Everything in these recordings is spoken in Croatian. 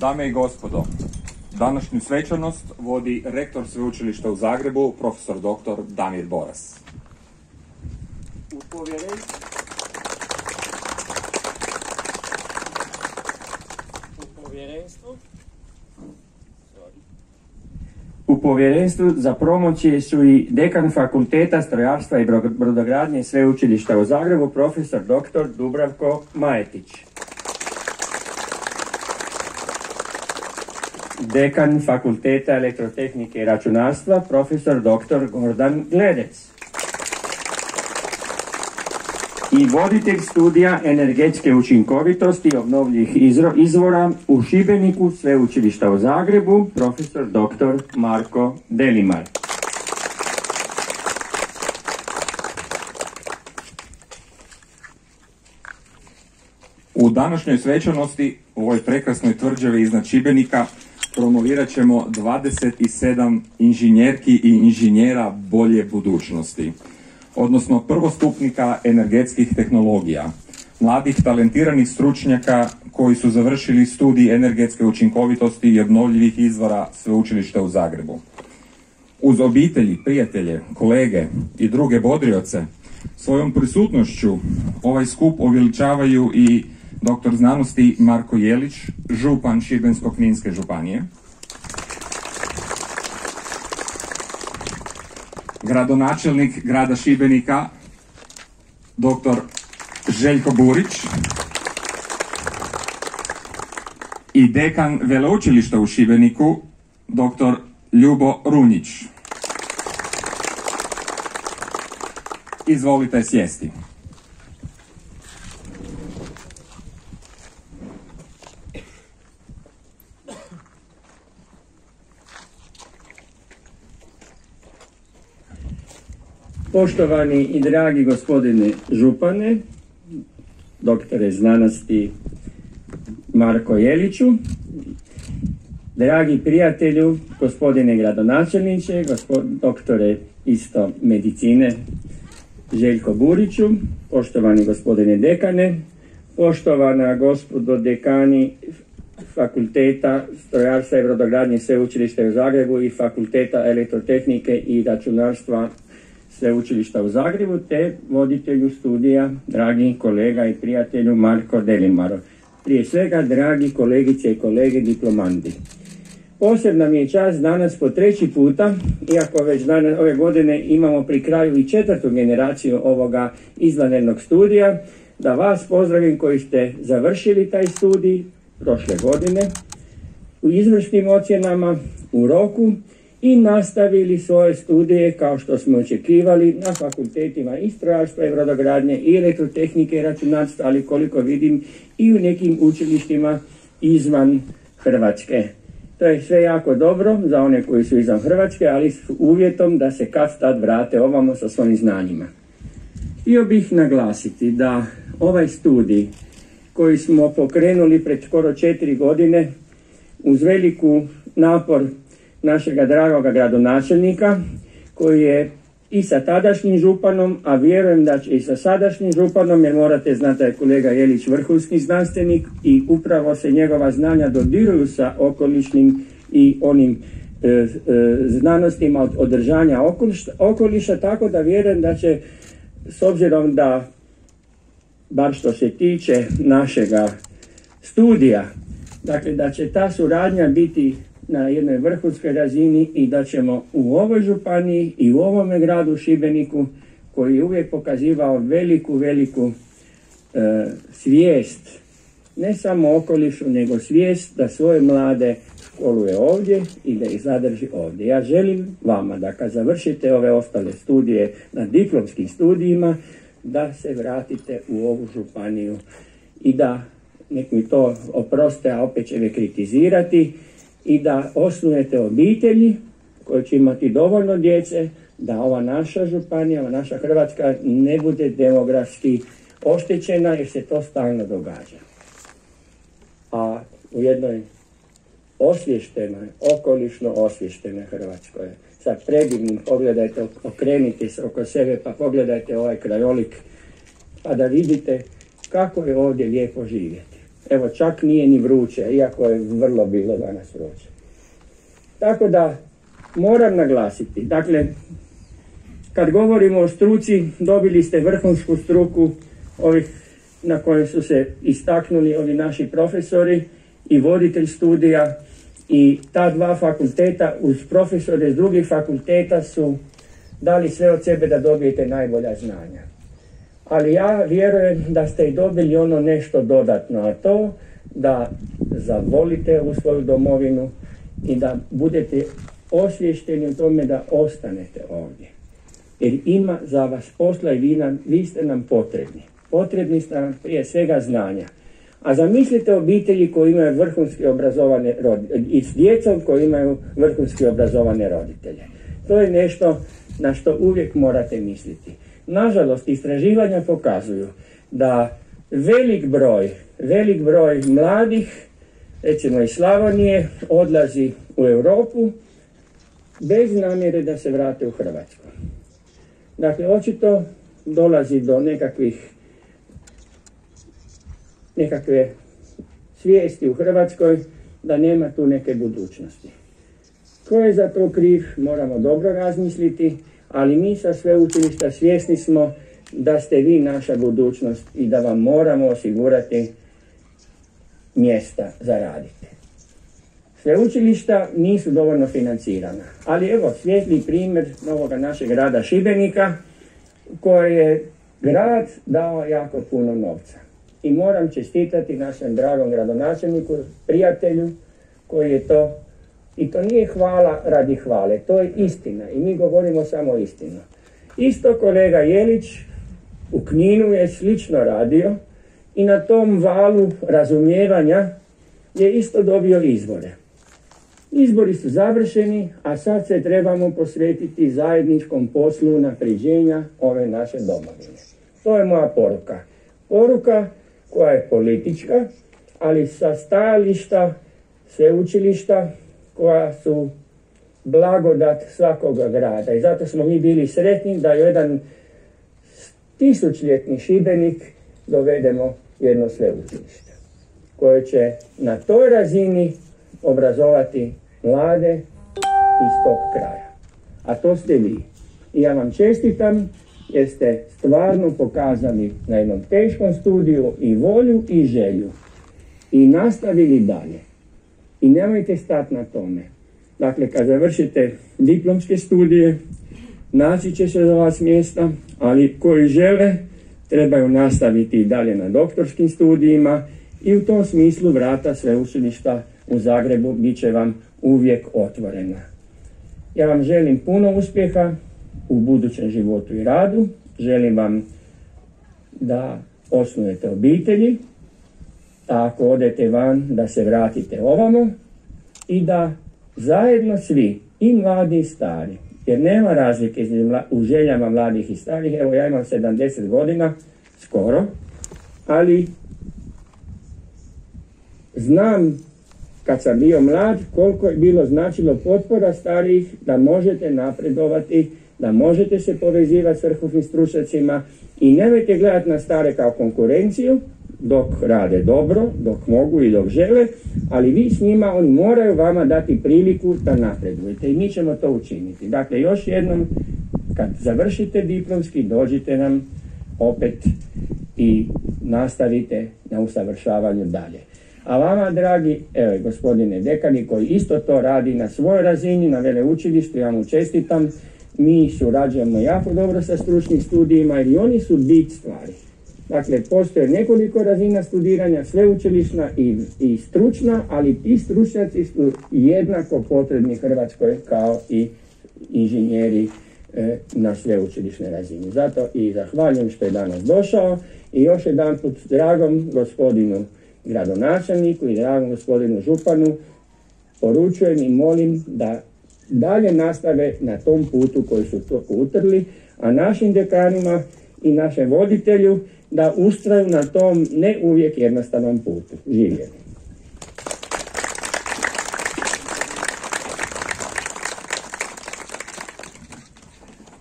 Dame i gospodo, današnju svečanost vodi rektor sveučilišta u Zagrebu, profesor dr. Damir Boras. u povjerenstvu u povjerenstvu Sorry. u povjerenstvu za promocije su i dekan fakulteta strojarstva i bro- brodogradnje sveučilišta u Zagrebu profesor dr. Dubravko Majetić dekan fakulteta elektrotehnike i računarstva profesor dr. Gordan Gledec i voditelj studija energetske učinkovitosti obnovljivih izvora u Šibeniku Sveučilišta u Zagrebu, profesor dr. Marko Delimar. U današnjoj svečanosti u ovoj prekrasnoj tvrđavi iznad Šibenika promovirat ćemo 27 inženjerki i inženjera bolje budućnosti, odnosno prvostupnika energetskih tehnologija, mladih talentiranih stručnjaka koji su završili studij energetske učinkovitosti i obnovljivih izvora Sveučilišta u Zagrebu. Uz obitelji, prijatelje, kolege i druge bodrioce, svojom prisutnošću ovaj skup uveličavaju i doktor znanosti Marko Jelić, župan Šibensko-kninske županije, gradonačelnik grada Šibenika, doktor Željko Burić i dekan veleučilišta u Šibeniku, doktor Ljubo Runjić. Izvolite sjesti. Poštovani i dragi gospodine župane, doktore znanosti Marko Jeliću, dragi prijatelju, gospodine gradonačelniče, gospod, doktore isto medicine Željko Buriću, poštovani gospodine dekane, poštovana gospodo dekani fakulteta strojarstva i brodogradnje Sveučilišta u Zagrebu i fakulteta elektrotehnike i računarstva Sveučilišta u Zagrebu, te voditelju studija, dragi kolega i prijatelju Marko Delimaro. Prije svega, dragi kolegice i kolege diplomandi. Posebna mi je čast danas po treći puta, iako već danas, ove godine imamo pri kraju i četvrtu generaciju ovoga izvanrednog studija, da vas pozdravim koji ste završili taj studij prošle godine u izvrsnim ocjenama, u roku i nastavili svoje studije kao što smo očekivali na fakultetima i strojarstva i brodogradnje i elektrotehnike i računarstva, ali koliko vidim i u nekim učilištima izvan Hrvatske. To je sve jako dobro za one koji su izvan Hrvatske, ali s uvjetom da se kad tad vrate ovamo sa svojim znanjima. Htio bih naglasiti da ovaj studij koji smo pokrenuli pred skoro četiri godine uz veliku napor našega dragoga gradonačelnika koji je i sa tadašnjim županom, a vjerujem da će i sa sadašnjim županom, jer morate znati da je kolega Jelić vrhunski znanstvenik i upravo se njegova znanja dodiruju sa okolišnim i onim e, e, znanostima od održanja okoliša, okoliša, tako da vjerujem da će, s obzirom da, bar što se tiče našega studija, dakle da će ta suradnja biti na jednoj vrhunskoj razini i da ćemo u ovoj županiji i u ovome gradu Šibeniku koji je uvijek pokazivao veliku, veliku e, svijest ne samo okolišu, nego svijest da svoje mlade školuje ovdje i da ih zadrži ovdje. Ja želim vama da kad završite ove ostale studije na diplomskim studijima, da se vratite u ovu županiju i da, nek mi to oproste, a opet će me kritizirati, i da osnujete obitelji koje će imati dovoljno djece da ova naša županija, ova naša Hrvatska ne bude demografski oštećena jer se to stalno događa. A u jednoj osvještenoj, okolišno osvještenoj Hrvatskoj, sa predivnim, pogledajte, okrenite se oko sebe pa pogledajte ovaj krajolik pa da vidite kako je ovdje lijepo živjeti. Evo, čak nije ni vruće, iako je vrlo bilo danas vruće. Tako da, moram naglasiti, dakle, kad govorimo o struci, dobili ste vrhunsku struku ovih na kojoj su se istaknuli ovi naši profesori i voditelj studija i ta dva fakulteta uz profesore iz drugih fakulteta su dali sve od sebe da dobijete najbolja znanja ali ja vjerujem da ste i dobili ono nešto dodatno, a to da zavolite u svoju domovinu i da budete osvješteni u tome da ostanete ovdje. Jer ima za vas posla i vi, nam, vi ste nam potrebni. Potrebni ste nam prije svega znanja. A zamislite obitelji koji imaju vrhunski obrazovane roditelje i s djecom koji imaju vrhunski obrazovane roditelje. To je nešto na što uvijek morate misliti. Nažalost, istraživanja pokazuju da velik broj, velik broj mladih, recimo iz Slavonije, odlazi u Europu bez namjere da se vrate u Hrvatsku. Dakle, očito dolazi do nekakvih nekakve svijesti u Hrvatskoj da nema tu neke budućnosti. Ko je za to kriv, moramo dobro razmisliti ali mi sa sveučilišta svjesni smo da ste vi naša budućnost i da vam moramo osigurati mjesta za raditi. Sveučilišta nisu dovoljno financirana, ali evo svijetli primjer novoga našeg grada Šibenika koji je grad dao jako puno novca. I moram čestitati našem dragom gradonačelniku, prijatelju koji je to i to nije hvala radi hvale, to je istina i mi govorimo samo istinu. Isto kolega Jelić u Kninu je slično radio i na tom valu razumijevanja je isto dobio izbore. Izbori su završeni, a sad se trebamo posvetiti zajedničkom poslu napređenja ove naše domovine. To je moja poruka. Poruka koja je politička, ali sa stajališta sveučilišta koja su blagodat svakoga grada. I zato smo mi bili sretni da jedan tisućljetni šibenik dovedemo jedno sveučilište koje će na toj razini obrazovati mlade iz tog kraja. A to ste vi. I ja vam čestitam jer ste stvarno pokazali na jednom teškom studiju i volju i želju i nastavili dalje. I nemojte stati na tome. Dakle, kad završite diplomske studije, naći će se za vas mjesta, ali koji žele, trebaju nastaviti i dalje na doktorskim studijima i u tom smislu vrata sveučilišta u Zagrebu bit će vam uvijek otvorena. Ja vam želim puno uspjeha u budućem životu i radu. Želim vam da osnujete obitelji, ako odete van da se vratite ovamo i da zajedno svi, i mladi i stari, jer nema razlike u željama mladih i starih, evo ja imam 70 godina, skoro, ali znam kad sam bio mlad koliko je bilo značilo potpora starijih da možete napredovati, da možete se povezivati s vrhovnim stručnjacima i nemojte gledati na stare kao konkurenciju, dok rade dobro, dok mogu i dok žele, ali vi s njima, oni moraju vama dati priliku da napredujete i mi ćemo to učiniti. Dakle, još jednom, kad završite diplomski, dođite nam opet i nastavite na usavršavanju dalje. A vama, dragi evo, gospodine dekani, koji isto to radi na svojoj razini, na veleučilištu, ja mu čestitam, mi surađujemo jako dobro sa stručnim studijima jer i oni su bit stvari. Dakle, postoje nekoliko razina studiranja, sveučilišna i, i stručna, ali ti stručnjaci su jednako potrebni Hrvatskoj kao i inženjeri e, na sveučilišnoj razini. Zato i zahvaljujem što je danas došao i još jedan put dragom gospodinu gradonačelniku i dragom gospodinu županu poručujem i molim da dalje nastave na tom putu koji su to utrli, a našim dekanima i našem voditelju da ustraju na tom ne uvijek jednostavnom putu. Živjeli.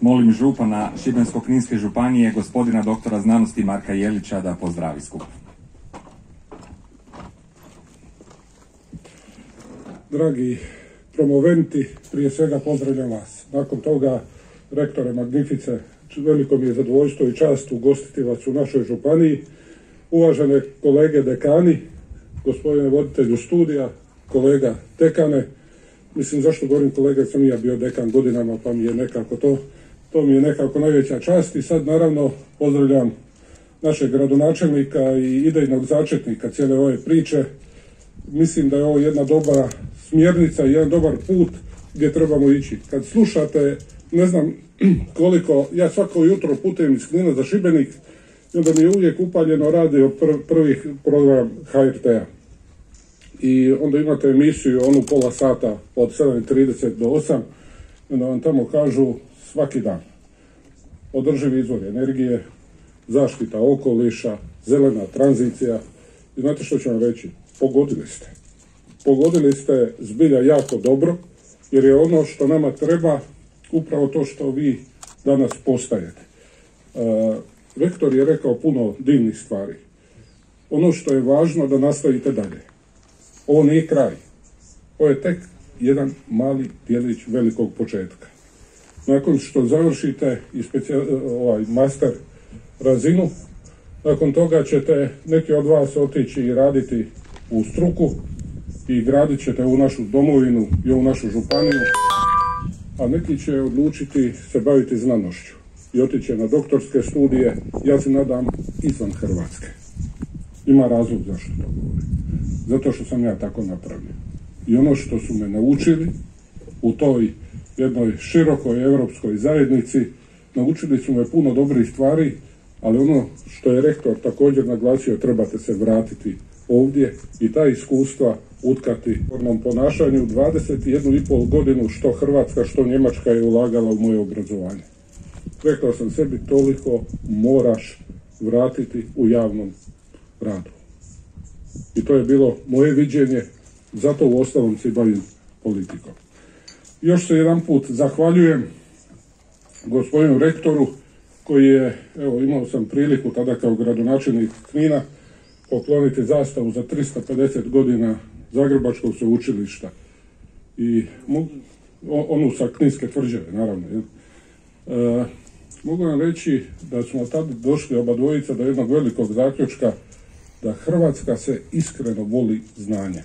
Molim župana Šibensko-kninske županije, gospodina doktora znanosti Marka Jelića da pozdravi skup. Dragi promoventi, prije svega pozdravljam vas. Nakon toga, rektore Magnifice, veliko mi je zadovoljstvo i čast ugostiti vas u našoj županiji. Uvažene kolege dekani, gospodine voditelju studija, kolega dekane, mislim zašto govorim kolega, sam ja bio dekan godinama, pa mi je nekako to, to mi je nekako najveća čast i sad naravno pozdravljam našeg gradonačelnika i idejnog začetnika cijele ove priče. Mislim da je ovo jedna dobra smjernica jedan dobar put gdje trebamo ići. Kad slušate, ne znam koliko, ja svako jutro putujem iz Knina za Šibenik i onda mi je uvijek upaljeno radio pr prvih program HRT-a. I onda imate emisiju, onu pola sata od 7.30 do 8 i onda vam tamo kažu svaki dan. Održivi izvor energije, zaštita okoliša, zelena tranzicija. I znate što ću vam reći? Pogodili ste pogodili ste zbilja jako dobro, jer je ono što nama treba upravo to što vi danas postajete. E, rektor je rekao puno divnih stvari. Ono što je važno da nastavite dalje. Ovo nije kraj. Ovo je tek jedan mali djelić velikog početka. Nakon što završite i ovaj master razinu, nakon toga ćete neki od vas otići i raditi u struku, i gradit ćete u našu domovinu i ovu našu županiju, a neki će odlučiti se baviti znanošću i otići na doktorske studije, ja se nadam, izvan Hrvatske. Ima razlog zašto to govorim. Zato što sam ja tako napravio. I ono što su me naučili u toj jednoj širokoj europskoj zajednici, naučili su me puno dobrih stvari, ali ono što je rektor također naglasio, trebate se vratiti ovdje i ta iskustva utkati u ponašanju 21,5 godinu što Hrvatska, što Njemačka je ulagala u moje obrazovanje. Rekao sam sebi toliko moraš vratiti u javnom radu. I to je bilo moje viđenje, zato u ostalom se bavim politikom. Još se jedan put zahvaljujem gospodinu rektoru koji je, evo imao sam priliku tada kao gradonačelnik Knina pokloniti zastavu za 350 godina Zagrebačkog sveučilišta i onu sa Kninske tvrđave, naravno. E, mogu vam reći da smo tad došli oba dvojica do jednog velikog zaključka da Hrvatska se iskreno voli znanje.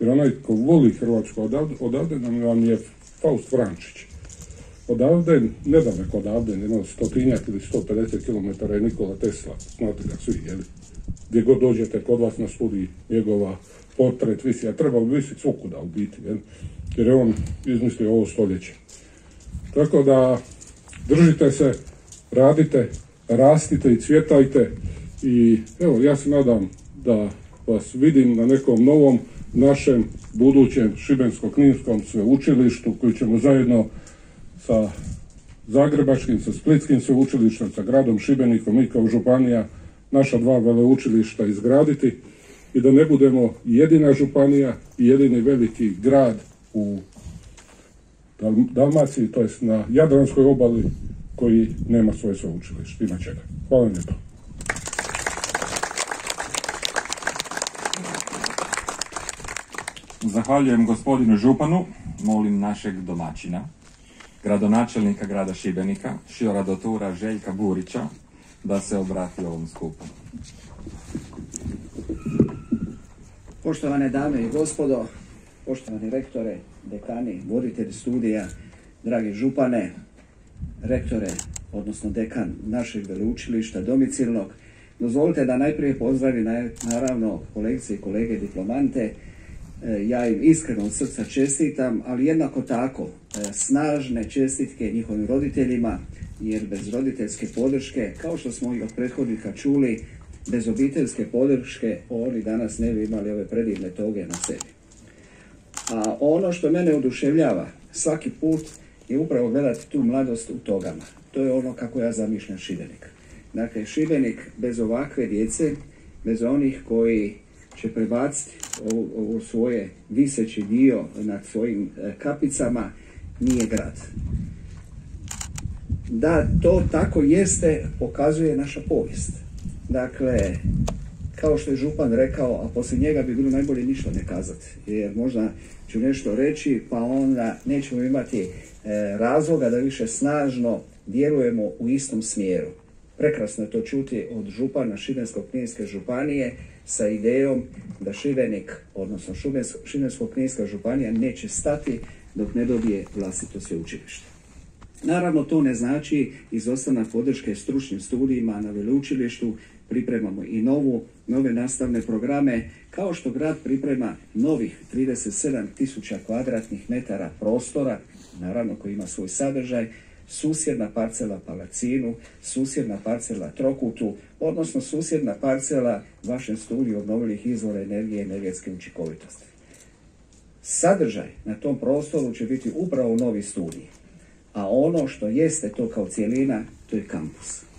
Jer onaj ko voli Hrvatsku odavde, odavde nam vam je Faust Vrančić. Odavde, nedaleko odavde, jedno stotinjak ili 150 km je Nikola Tesla, znate ga svi, jeli? Gdje god dođete kod vas na studiji njegova portret visi, a treba visiti svukuda u biti. jer je on izmislio ovo stoljeće. Tako da držite se, radite, rastite i cvjetajte i evo ja se nadam da vas vidim na nekom novom našem budućem Šibensko-Kninskom sveučilištu koji ćemo zajedno sa Zagrebačkim, sa Splitskim sveučilištem, sa gradom Šibenikom i kao županija naša dva veleučilišta izgraditi i da ne budemo jedina županija i jedini veliki grad u Dalmaciji, to jest na Jadranskoj obali koji nema svoje sveučilište. Ima čega. Hvala lijepo. Zahvaljujem gospodinu Županu, molim našeg domaćina, gradonačelnika grada Šibenika, šioradotura Željka Burića, da se obrati ovom skupu. Poštovane dame i gospodo, poštovani rektore, dekani, voditelji studija, dragi župane, rektore, odnosno dekan našeg veleučilišta domicilnog, dozvolite da najprije pozdravim naravno kolegice i kolege diplomante, e, ja im iskreno od srca čestitam, ali jednako tako e, snažne čestitke njihovim roditeljima, jer bez roditeljske podrške, kao što smo i od prethodnika čuli, bez obiteljske podrške oni danas ne bi imali ove predivne toge na sebi. A ono što mene oduševljava svaki put je upravo gledati tu mladost u togama. To je ono kako ja zamišljam Šibenik. Dakle, Šibenik bez ovakve djece, bez onih koji će prebaciti ovo svoje viseći dio nad svojim e, kapicama, nije grad. Da to tako jeste, pokazuje naša povijest. Dakle, kao što je župan rekao, a poslije njega bi bilo najbolje ništa ne kazati, jer možda ću nešto reći, pa onda nećemo imati e, razloga da više snažno djelujemo u istom smjeru. Prekrasno je to čuti od župana Šibensko-kninske županije sa idejom da Šibenik, odnosno Šibensko-kninska županija neće stati dok ne dobije vlastito sveučilište. Naravno, to ne znači izostanak podrške stručnim studijima na veleučilištu, pripremamo i novu, nove nastavne programe, kao što grad priprema novih 37 tisuća kvadratnih metara prostora, naravno koji ima svoj sadržaj, susjedna parcela Palacinu, susjedna parcela Trokutu, odnosno susjedna parcela vašem studiju obnovljivih izvora energije i energetske učinkovitosti. Sadržaj na tom prostoru će biti upravo novi studiji, a ono što jeste to kao cijelina, to je kampus.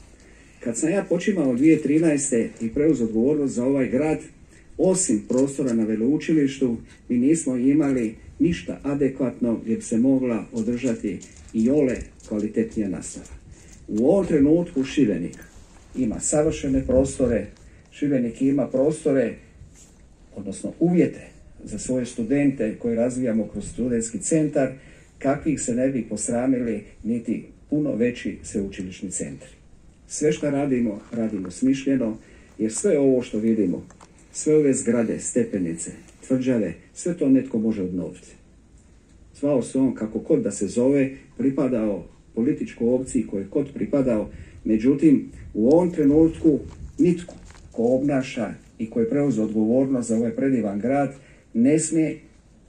Kad sam ja počimao 2013. i preuzeo odgovornost za ovaj grad, osim prostora na veleučilištu, mi nismo imali ništa adekvatno gdje bi se mogla održati i ole kvalitetnija nastava. U ovom trenutku Šibenik ima savršene prostore, Šibenik ima prostore, odnosno uvjete za svoje studente koje razvijamo kroz studentski centar, kakvih se ne bi posramili niti puno veći sveučilišni centri. Sve što radimo, radimo smišljeno, jer sve ovo što vidimo, sve ove zgrade, stepenice, tvrđave, sve to netko može obnoviti. Zvao se on kako kod da se zove, pripadao političkoj opciji koji je kod pripadao, međutim u ovom trenutku nitko ko obnaša i koji preuzeo odgovornost za ovaj predivan grad ne smije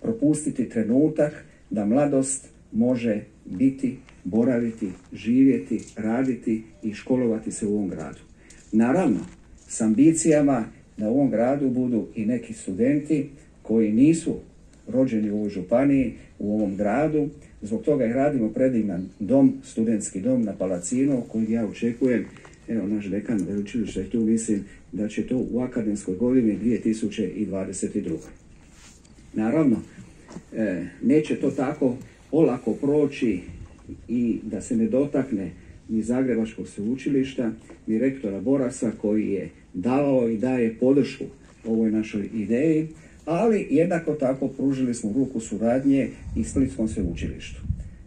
propustiti trenutak da mladost može biti boraviti, živjeti, raditi i školovati se u ovom gradu. Naravno, s ambicijama da u ovom gradu budu i neki studenti koji nisu rođeni u ovoj županiji, u ovom gradu. Zbog toga i radimo predivan dom, studentski dom na Palacinu, koji ja očekujem, evo naš dekan veleučilišta tu mislim da će to u akademskoj godini 2022. Naravno, e, neće to tako olako proći i da se ne dotakne ni Zagrebačkog sveučilišta, ni rektora Borasa koji je davao i daje podršku ovoj našoj ideji, ali jednako tako pružili smo ruku suradnje i Splitskom sveučilištu.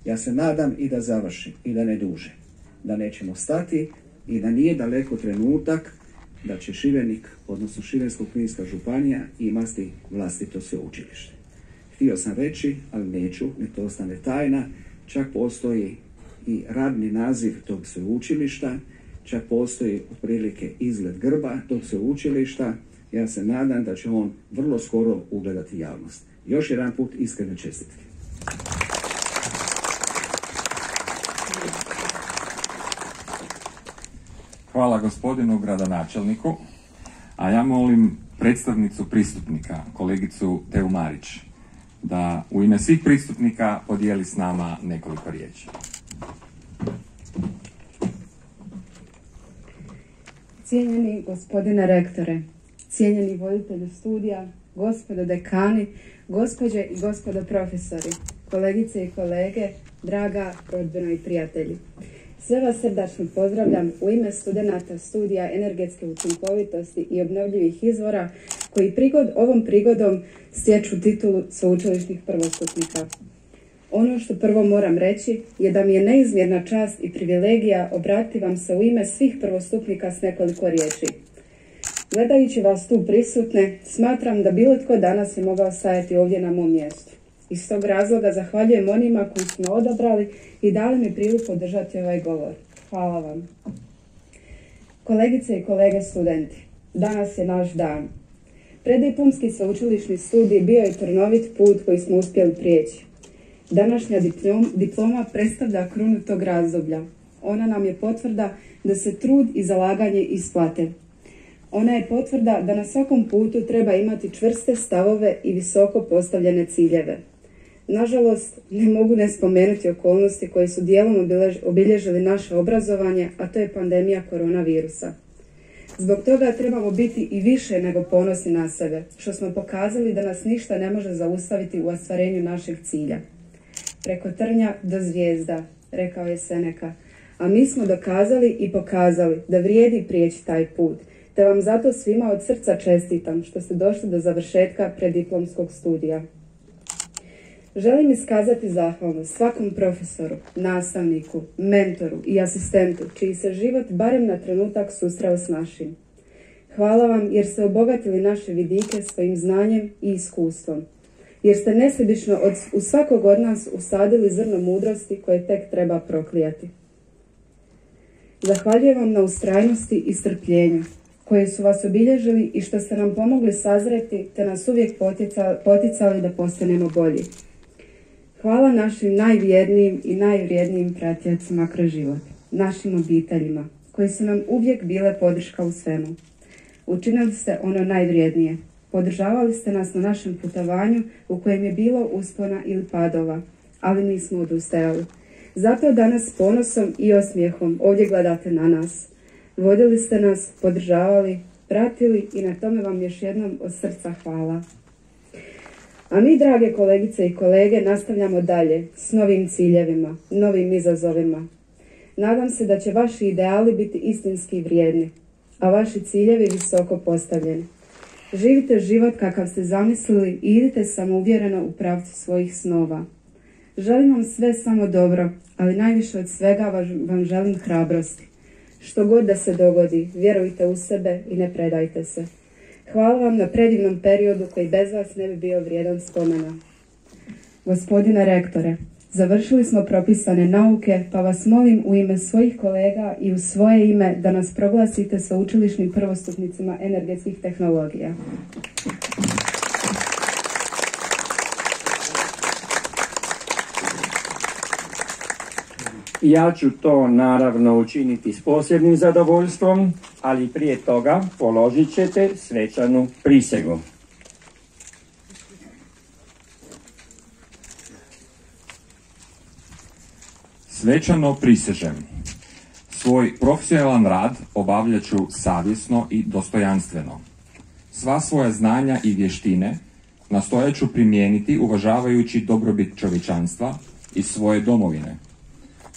Ja se nadam i da završim i da ne duže, da nećemo stati i da nije daleko trenutak da će Šibenik, odnosno Šibensko-kninska županija imati vlastito sveučilište. Htio sam reći, ali neću, ne to ostane tajna, čak postoji i radni naziv tog sveučilišta, čak postoji otprilike izgled grba tog sveučilišta. Ja se nadam da će on vrlo skoro ugledati javnost. Još jedan put iskreno čestitke. Hvala gospodinu gradonačelniku, a ja molim predstavnicu pristupnika, kolegicu Teu Marić da u ime svih pristupnika podijeli s nama nekoliko riječi. Cijenjeni gospodine rektore, cijenjeni voditelju studija, gospodo dekani, gospođe i gospodo profesori, kolegice i kolege, draga rodbino i prijatelji. Sve vas srdačno pozdravljam u ime studenata studija energetske učinkovitosti i obnovljivih izvora koji prigod, ovom prigodom stječu titulu sveučilišnih prvostupnika. Ono što prvo moram reći je da mi je neizmjerna čast i privilegija obratiti vam se u ime svih prvostupnika s nekoliko riječi. Gledajući vas tu prisutne, smatram da bilo tko danas je mogao stajati ovdje na mom mjestu. Iz tog razloga zahvaljujem onima koji su me odabrali i dali mi priliku održati ovaj govor. Hvala vam. Kolegice i kolege studenti, danas je naš dan. Prediplomski sveučilišni studij bio je trnovit put koji smo uspjeli prijeći. Današnja diplom, diploma predstavlja krunu tog razdoblja. Ona nam je potvrda da se trud i zalaganje isplate. Ona je potvrda da na svakom putu treba imati čvrste stavove i visoko postavljene ciljeve. Nažalost, ne mogu ne spomenuti okolnosti koje su dijelom obilježili naše obrazovanje, a to je pandemija koronavirusa. Zbog toga trebamo biti i više nego ponosni na sebe, što smo pokazali da nas ništa ne može zaustaviti u ostvarenju našeg cilja. Preko trnja do zvijezda, rekao je Seneka, a mi smo dokazali i pokazali da vrijedi prijeći taj put, te vam zato svima od srca čestitam što ste došli do završetka prediplomskog studija. Želim iskazati zahvalnost svakom profesoru, nastavniku, mentoru i asistentu čiji se život barem na trenutak susreo s našim. Hvala vam jer ste obogatili naše vidike svojim znanjem i iskustvom. Jer ste nesebično od, u svakog od nas usadili zrno mudrosti koje tek treba proklijati. Zahvaljujem vam na ustrajnosti i strpljenju koje su vas obilježili i što ste nam pomogli sazreti te nas uvijek poticali da postanemo bolji. Hvala našim najvjernijim i najvrijednijim pratjacima kroz život, našim obiteljima, koji su nam uvijek bile podrška u svemu. Učinili ste ono najvrijednije. Podržavali ste nas na našem putovanju u kojem je bilo uspona ili padova, ali nismo odustajali. Zato danas s ponosom i osmijehom ovdje gledate na nas. Vodili ste nas, podržavali, pratili i na tome vam još jednom od srca hvala. A mi, drage kolegice i kolege, nastavljamo dalje s novim ciljevima, novim izazovima. Nadam se da će vaši ideali biti istinski vrijedni, a vaši ciljevi visoko postavljeni. Živite život kakav ste zamislili i idite samouvjereno u pravcu svojih snova. Želim vam sve samo dobro, ali najviše od svega vam želim hrabrosti. Što god da se dogodi, vjerujte u sebe i ne predajte se. Hvala vam na predivnom periodu koji bez vas ne bi bio vrijedan spomena. Gospodine rektore, završili smo propisane nauke, pa vas molim u ime svojih kolega i u svoje ime da nas proglasite sa učilišnim prvostupnicima energetskih tehnologija. Ja ću to naravno učiniti s posebnim zadovoljstvom, ali prije toga položit ćete svečanu prisegu. Svečano prisežem. Svoj profesionalan rad obavljat ću savjesno i dostojanstveno. Sva svoja znanja i vještine nastojat ću primijeniti uvažavajući dobrobit čovječanstva i svoje domovine –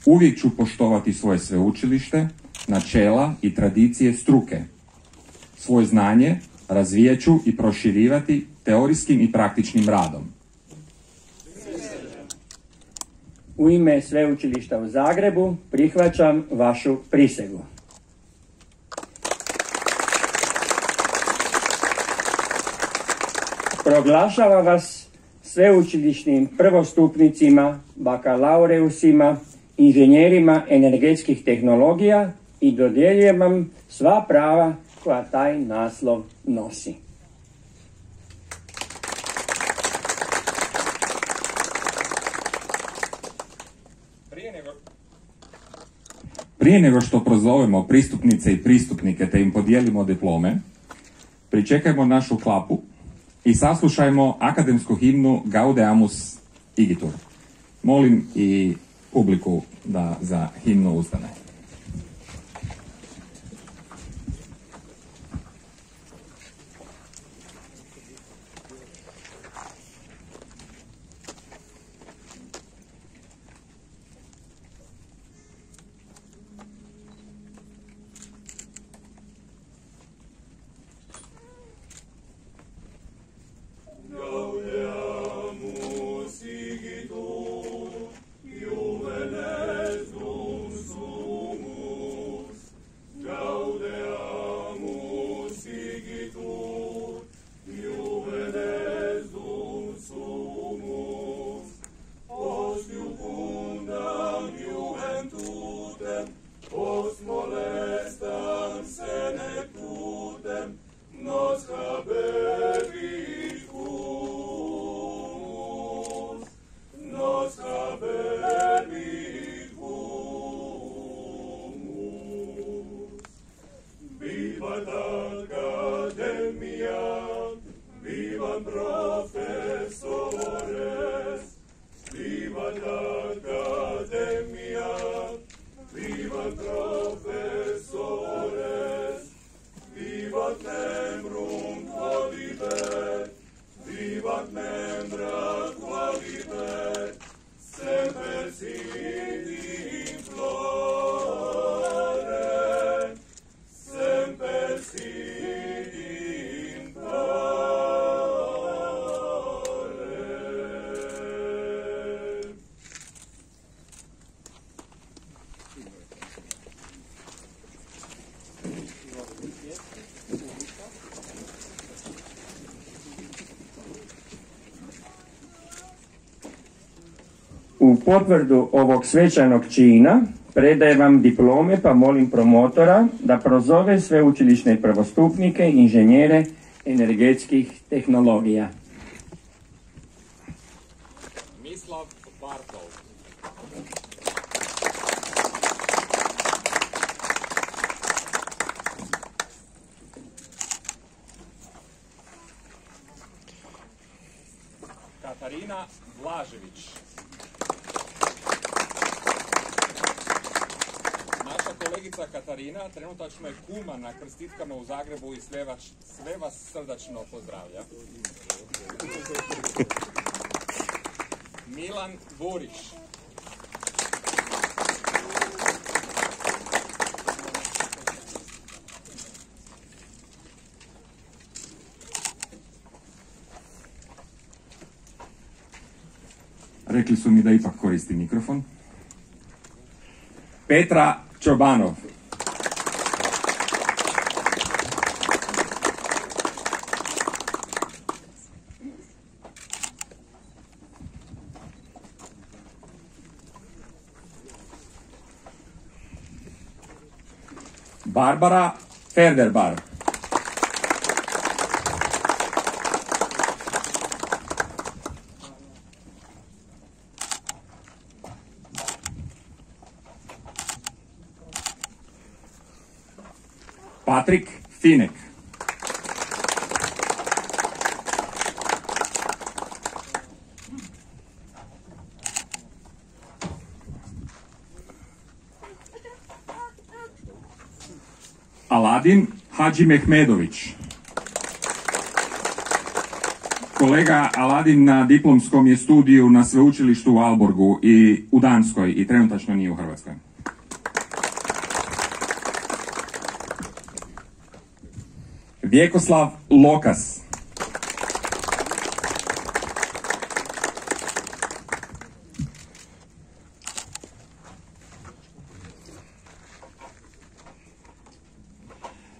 Uvijek ću poštovati svoje sveučilište, načela i tradicije struke. Svoje znanje razvijat ću i proširivati teorijskim i praktičnim radom. U ime Sveučilišta u Zagrebu prihvaćam vašu prisegu. Proglašava vas sveučilišnim prvostupnicima, bakalaureusima, inženjerima energetskih tehnologija i dodjeljujem vam sva prava koja taj naslov nosi. Prije nego što prozovemo pristupnice i pristupnike te im podijelimo diplome, pričekajmo našu klapu i saslušajmo akademsku himnu Gaudeamus Igitur. Molim i publiku da za himnu ustane. Potvrdu ovog svečanog čina predajem vam diplome pa molim promotora da prozove sveučilišne prvostupnike inženjere energetskih tehnologija. Mislav Bartol. Katarina Blažević. Naša kolegica Katarina trenutačno je kuma na krstitkama u Zagrebu i sve vas, sve vas srdačno pozdravlja. Milan Burić. Rekli su mi da ipak koristi mikrofon. Petra Čobanov. Barbara Ferderbar. Patrik Finek. Aladin Hadži Mehmedović. Kolega Aladin na diplomskom je studiju na sveučilištu u Alborgu i u Danskoj i trenutačno nije u Hrvatskoj. Vjekoslav Lokas.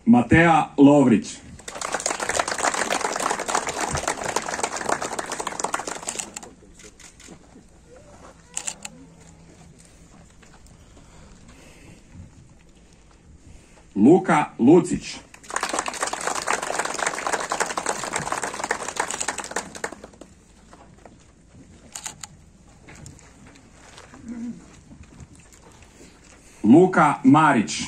Matea Lovrić. Luka Lucić. Luka Marić.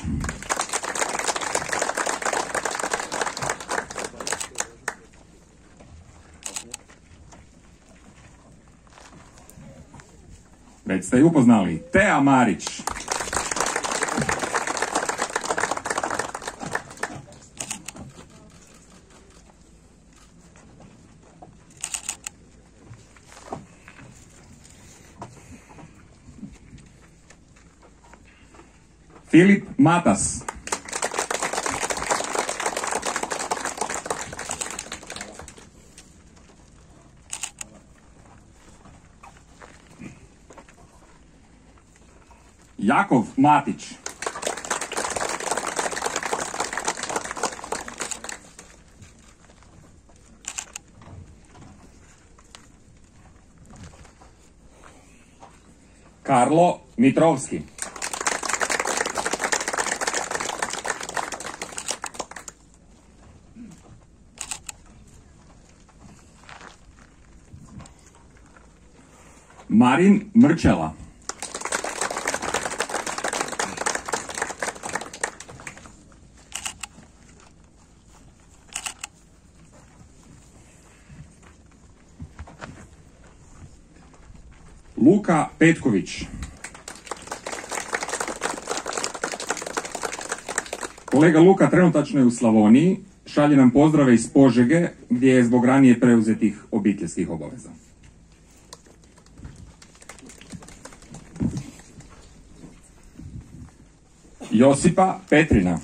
Već ste ju upoznali. Tea Marić. Филип Матас. Јаков Матич. Карло Митровски. Marin Mrčela. Luka Petković. Kolega Luka trenutačno je u Slavoniji, šalje nam pozdrave iz Požege, gdje je zbog ranije preuzetih obiteljskih obaveza. Josipa Petrina.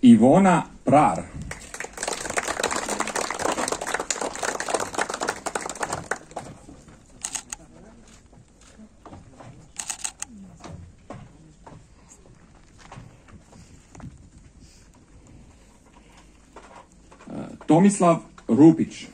Ivona Prar. Tomislav Rupić.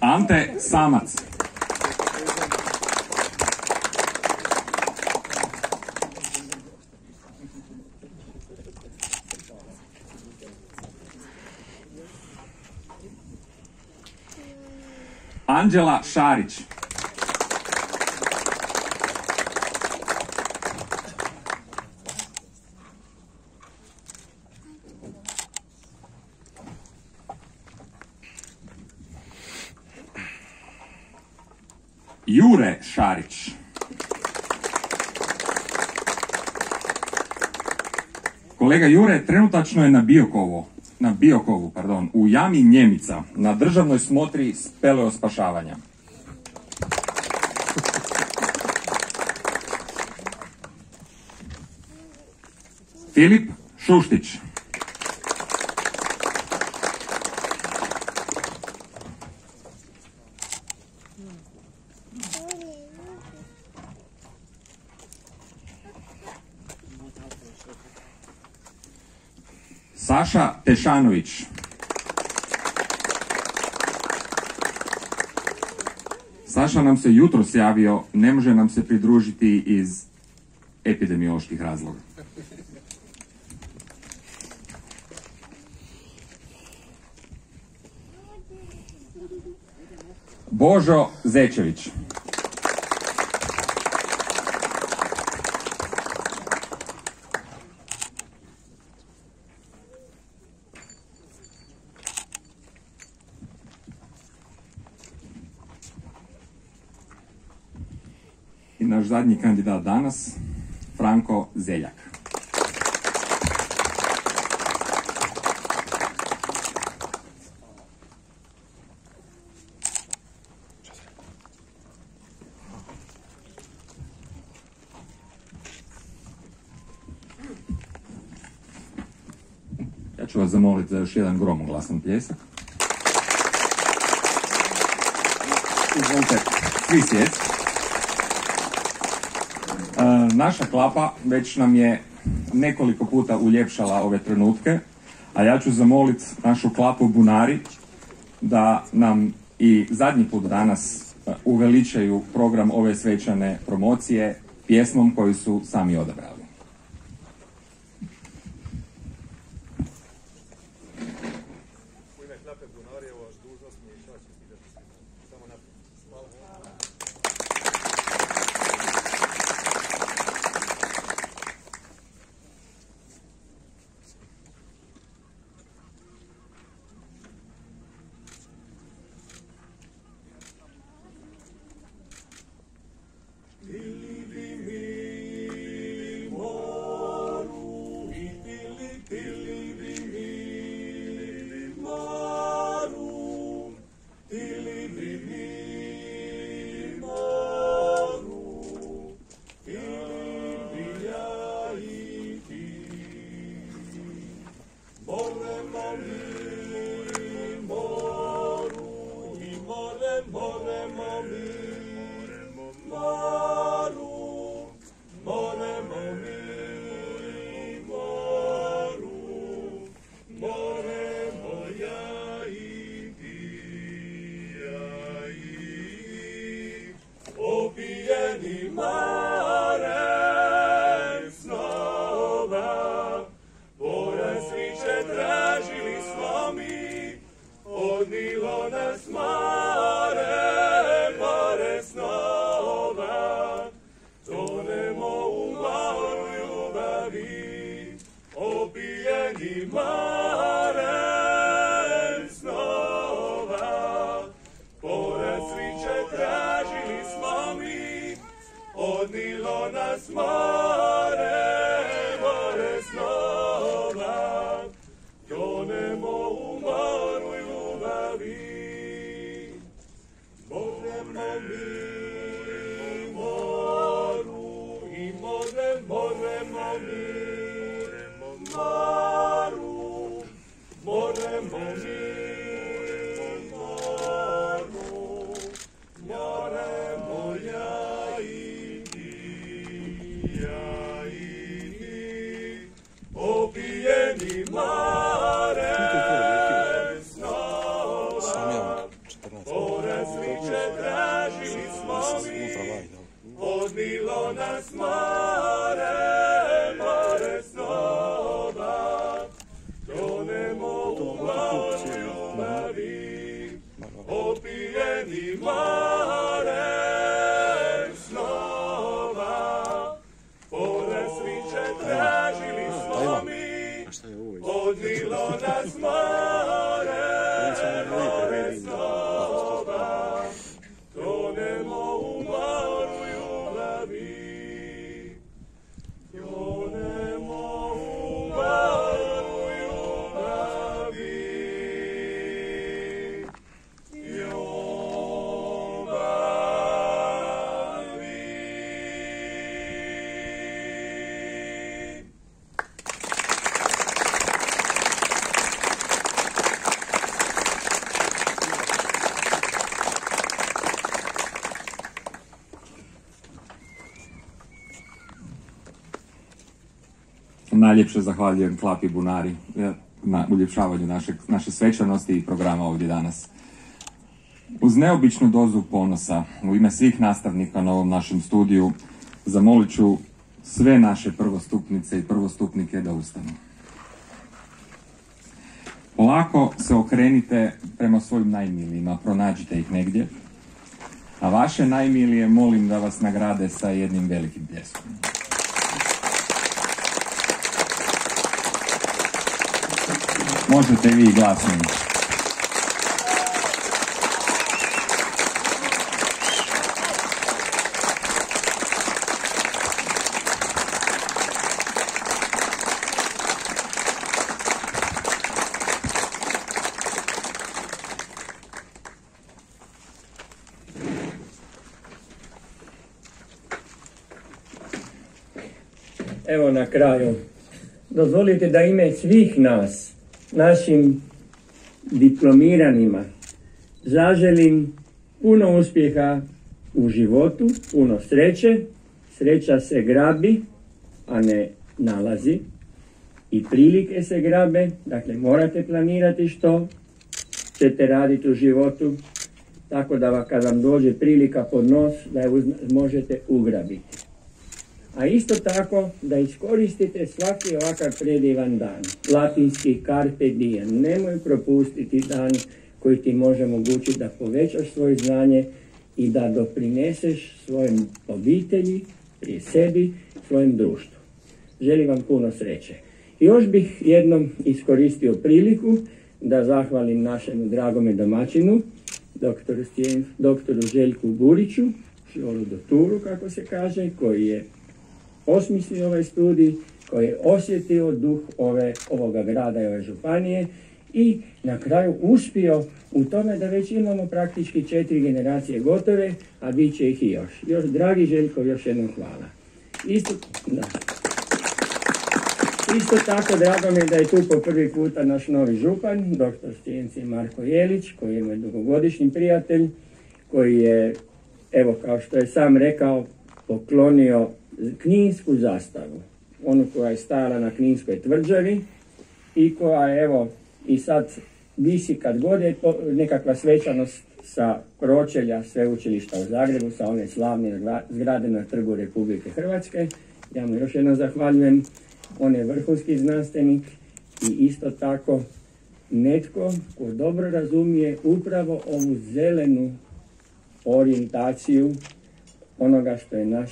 Ante Samac. Anđela Šarić. Jure Šarić. Kolega Jure trenutačno je na Biokovu, Biokovu, pardon, u jami Njemica, na državnoj smotri speleospašavanja. Filip Šuštić. Saša Tešanović. Saša nam se jutros javio, ne može nam se pridružiti iz epidemioloških razloga. Božo Zečević. I naš zadnji kandidat danas, Franko Zeljak. Ja ću vas zamoliti za još jedan gromoglasan pljesak. Izvolite, svi sjeti. Naša klapa već nam je nekoliko puta uljepšala ove trenutke, a ja ću zamoliti našu klapu Bunari da nam i zadnji put danas e, uveličaju program ove svečane promocije pjesmom koju su sami odabrali. me. Najljepše zahvaljujem Klapi Bunari eh, na uljepšavanju našeg, naše svečanosti i programa ovdje danas. Uz neobičnu dozu ponosa u ime svih nastavnika na ovom našem studiju zamolit ću sve naše prvostupnice i prvostupnike da ustanu. Polako se okrenite prema svojim najmilijima, pronađite ih negdje, a vaše najmilije molim da vas nagrade sa jednim velikim pljeskom. Možete vi glasnim. Evo na kraju, dozvolite da ime svih nas našim diplomiranima zaželim puno uspjeha u životu, puno sreće. Sreća se grabi, a ne nalazi. I prilike se grabe, dakle morate planirati što ćete raditi u životu, tako da kad vam dođe prilika pod nos, da je možete ugrabiti. A isto tako da iskoristite svaki ovakav predivan dan. Latinski carpe diem. Nemoj propustiti dan koji ti može omogućiti da povećaš svoje znanje i da doprineseš svojim obitelji, prije sebi, svojem društvu. Želim vam puno sreće. Još bih jednom iskoristio priliku da zahvalim našemu dragome domaćinu, doktoru, doktoru Željku Buriću, Šolu do Turu, kako se kaže, koji je osmislio ovaj studij, koji je osjetio duh ove, ovoga grada i ove županije i na kraju uspio u tome da već imamo praktički četiri generacije gotove, a bit će ih i još. Još, dragi Željko, još jednom hvala. Isto, da. Isto tako drago mi je da je tu po prvi puta naš novi župan, doktor Stijenci Marko Jelić, koji je moj dugogodišnji prijatelj, koji je, evo kao što je sam rekao, poklonio kninsku zastavu. Onu koja je stajala na kninskoj tvrđavi i koja je, evo, i sad visi kad god je nekakva svečanost sa pročelja sveučilišta u Zagrebu, sa one slavne zgrade na trgu Republike Hrvatske. Ja mu još jednom zahvaljujem. On je vrhunski znanstvenik i isto tako netko ko dobro razumije upravo ovu zelenu orijentaciju onoga što je naš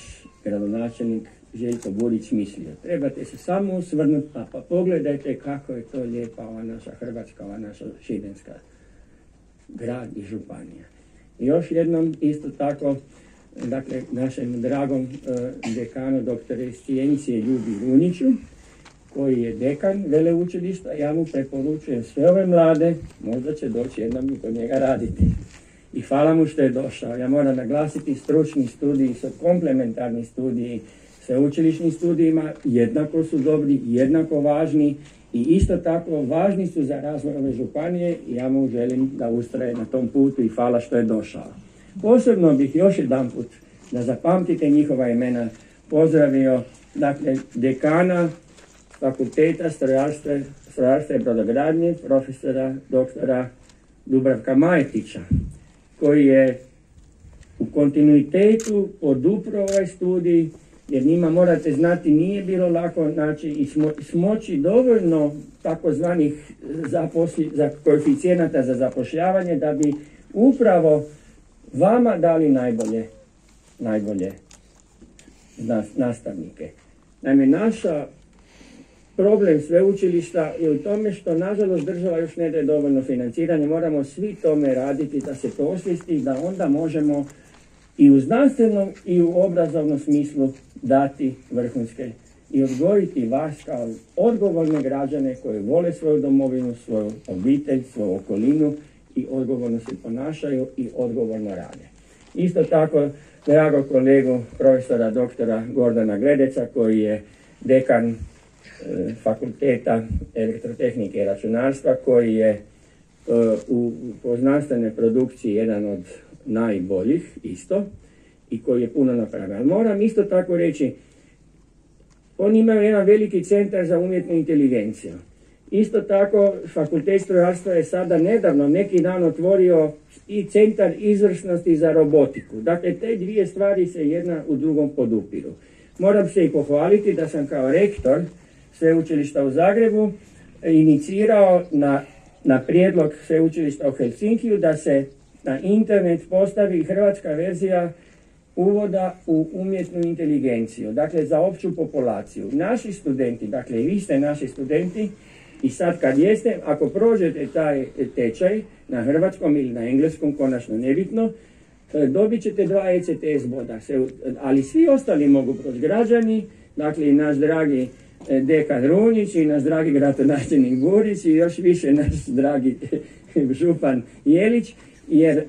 gradonačelnik Željko Burić mislio. Trebate se samo usvrnuti pa, pa pogledajte kako je to lijepa ova naša Hrvatska, ova naša Šibenska grad i županija. Još jednom isto tako dakle, našem dragom e, dekanu doktore Stijenicije Ljubi Runiću, koji je dekan veleučilišta, ja mu preporučujem sve ove mlade, možda će doći jednom i kod njega raditi. I hvala mu što je došao. Ja moram naglasiti stručni studiji su komplementarni studiji sveučilišnim studijima, jednako su dobri, jednako važni i isto tako važni su za razvoj ove županije i ja mu želim da ustraje na tom putu i hvala što je došao. Posebno bih još jedan put da zapamtite njihova imena pozdravio dakle dekana fakulteta strojarstva i brodogradnje profesora doktora Dubravka Majetića koji je u kontinuitetu podupro ovaj studij jer njima morate znati nije bilo lako znači i smoći dovoljno takozvanih za koeficijenata za zapošljavanje da bi upravo vama dali najbolje, najbolje nastavnike. Naime, naša problem sveučilišta je u tome što nažalost država još ne daje dovoljno financiranje. Moramo svi tome raditi da se to da onda možemo i u znanstvenom i u obrazovnom smislu dati vrhunske i odgojiti vas kao odgovorne građane koji vole svoju domovinu, svoju obitelj, svoju okolinu i odgovorno se ponašaju i odgovorno rade. Isto tako, drago kolegu profesora doktora Gordana Gredeca koji je dekan fakulteta elektrotehnike i računarstva koji je e, u, u znanstvenoj produkciji jedan od najboljih isto i koji je puno napravio. moram isto tako reći, oni imaju jedan veliki centar za umjetnu inteligenciju. Isto tako, fakultet strojarstva je sada nedavno, neki dan otvorio i centar izvrsnosti za robotiku. Dakle, te dvije stvari se jedna u drugom podupiru. Moram se i pohvaliti da sam kao rektor sveučilišta u Zagrebu inicirao na, na prijedlog sveučilišta u Helsinkiju da se na internet postavi hrvatska verzija uvoda u umjetnu inteligenciju, dakle za opću populaciju. Naši studenti, dakle vi ste naši studenti, i sad kad jeste, ako prođete taj tečaj na hrvatskom ili na engleskom, konačno nebitno, e, dobit ćete dva ECTS boda, ali svi ostali mogu proći građani, dakle i naš dragi e, dekan Runić i naš dragi gradonačelnik Burić i još više naš dragi župan Jelić, jer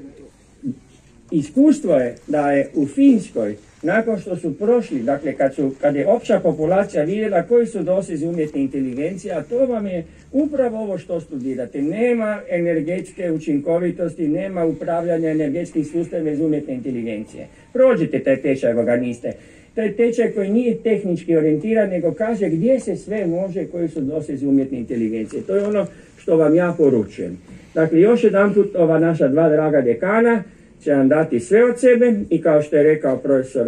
iskustvo je da je u Finskoj, nakon što su prošli, dakle kad, su, kad je opća populacija vidjela koji su dosezi umjetne inteligencije, a to vam je upravo ovo što studirate. Nema energetske učinkovitosti, nema upravljanja energetskim sustavima iz umjetne inteligencije. Prođite taj tečaj ga niste. To je tečaj koji nije tehnički orijentiran, nego kaže gdje se sve može koji su dosezi umjetne inteligencije. To je ono što vam ja poručujem. Dakle, još jedan put ova naša dva draga dekana će vam dati sve od sebe i kao što je rekao profesor,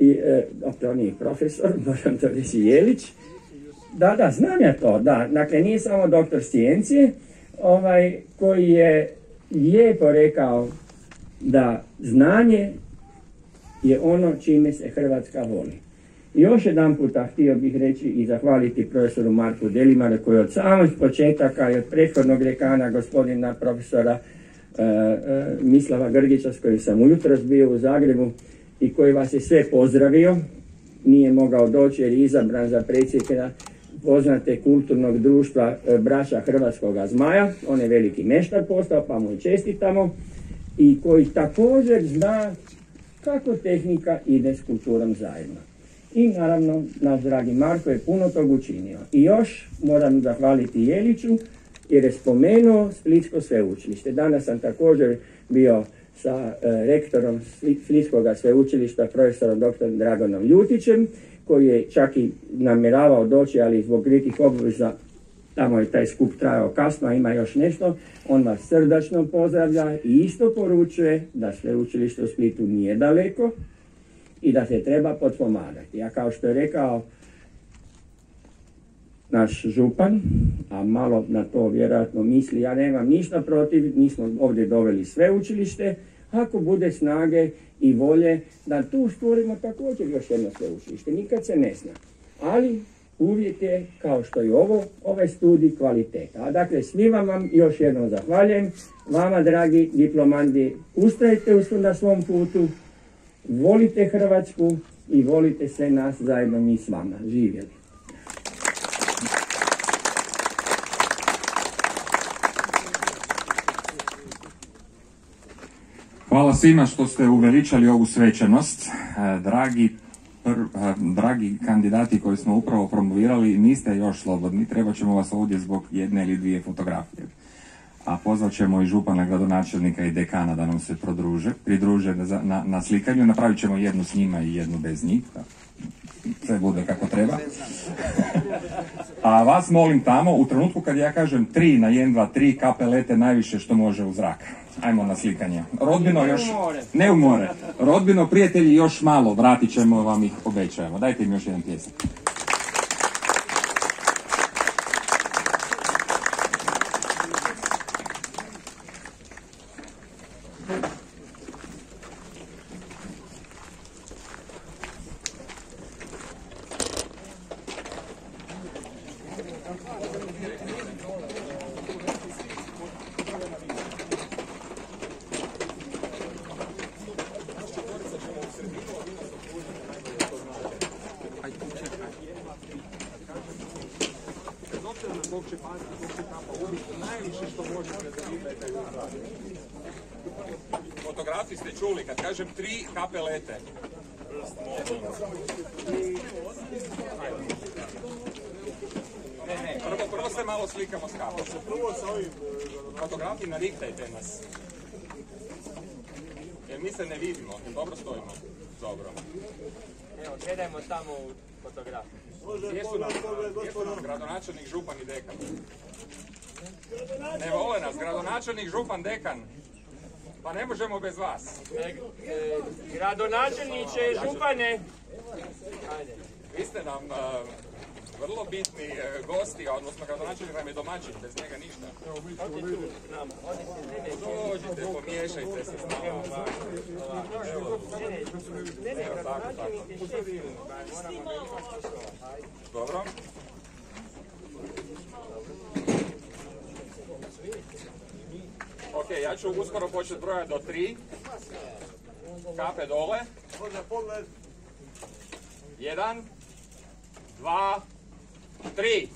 i, e, to nije profesor, moram to reći Jelić, da, da, znam ja to, da. Dakle, nije samo doktor scijencije, ovaj, koji je lijepo rekao da znanje je ono čime se Hrvatska voli. Još jedan puta htio bih reći i zahvaliti profesoru Marku Delimaru koji od samih početaka i od prethodnog rekana gospodina profesora e, e, Mislava Grgića s kojim sam ujutro bio u Zagrebu i koji vas je sve pozdravio. Nije mogao doći jer je izabran za predsjednika poznate kulturnog društva e, Braća Hrvatskog zmaja. On je veliki meštar postao pa mu čestitamo. I koji također zna kako tehnika ide s kulturom zajedno. I naravno, naš dragi Marko je puno tog učinio. I još moram zahvaliti Jeliću jer je spomenuo Splitsko sveučilište. Danas sam također bio sa e, rektorom Splitskog sveučilišta, profesorom dr. Dragonom Ljutićem, koji je čak i namjeravao doći, ali zbog nekih obveza tamo je taj skup trajao kasno, a ima još nešto, on vas srdačno pozdravlja i isto poručuje da sveučilište u Splitu nije daleko i da se treba potpomagati. A kao što je rekao naš župan, a malo na to vjerojatno misli, ja nemam ništa protiv, mi smo ovdje doveli sveučilište, ako bude snage i volje da tu stvorimo također još jedno sveučilište, nikad se ne zna. Ali uvijek je, kao što i ovo, ovaj studij kvaliteta. A dakle, svima vam još jednom zahvaljujem. Vama, dragi diplomandi, ustrajte na svom putu, volite Hrvatsku i volite sve nas zajedno mi s vama. Živjeli. Hvala svima što ste uveličali ovu svečanost. E, dragi, dragi kandidati koji smo upravo promovirali, niste još slobodni, treba ćemo vas ovdje zbog jedne ili dvije fotografije. A pozvat ćemo i župana, gradonačelnika i dekana da nam se prodruže, pridruže na, na, na slikanju. Napravit ćemo jednu s njima i jednu bez njih. Sve bude kako treba. A vas molim tamo, u trenutku kad ja kažem tri na 1, 2, 3 kapelete najviše što može u zrak. Ajmo na slikanje. Rodbino još... Ne u more. Rodbino, prijatelji, još malo. Vratit ćemo vam ih, obećajemo. Dajte im još jedan pjesak. Fotografiji ste čuli, kad kažem tri kapelete. Ne, ne, prvo, prvo se malo slikamo s kapom. Prvo sa ovim... Fotografi nariktajte nas. Jer mi se ne vidimo, dobro stojimo. Dobro. Evo, gledajmo tamo u fotografiju. Gdje su nam, gdje su nam gradonačelnik, župan i dekan? Ne vole nas, gradonačelnik, župan, dekan. Pa ne možemo bez vas. E, e, gradonačelniče, župane. Vi ste nam e, vrlo bitni e, gosti, odnosno gradonačelnik nam je domaćin, bez njega ništa. Dođite, pomiješajte se s nama. Evo. Evo, tako, tako. Dobro. Ok, ja ću uskoro početi brojati do tri. Kape dole. Jedan, dva, Three.